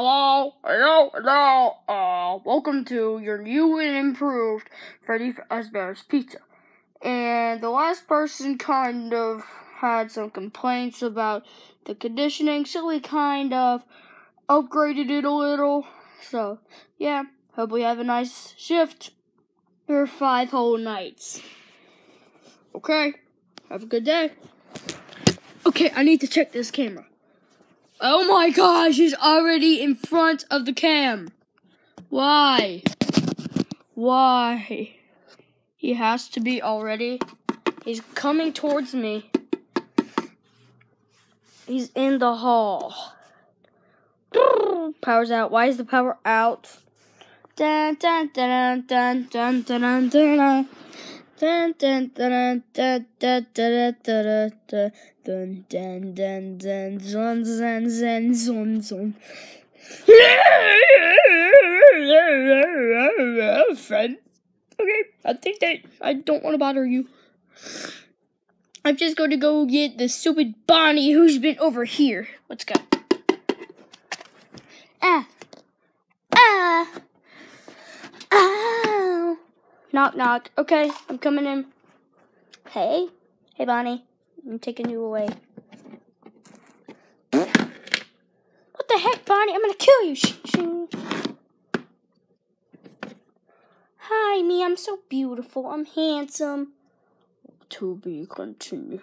Hello, hello, hello. Uh, welcome to your new and improved Freddy Fazbear's Pizza. And the last person kind of had some complaints about the conditioning, so we kind of upgraded it a little. So, yeah, hope we have a nice shift for five whole nights. Okay, have a good day. Okay, I need to check this camera. Oh my gosh, he's already in front of the cam. Why? Why? He has to be already. He's coming towards me. He's in the hall. Power's out. Why is the power out? Dun dun dun dun dun dun dun dun. Dun dun dun dun dun dun dun dun dun dun dun dun dun Friend. Okay, I think that I don't want to bother you. I'm just going to go get the stupid Bonnie who's been over here. Let's go. Knock, knock. Okay, I'm coming in. Hey. Hey, Bonnie. I'm taking you away. What the heck, Bonnie? I'm gonna kill you. Hi, me. I'm so beautiful. I'm handsome. To be continued.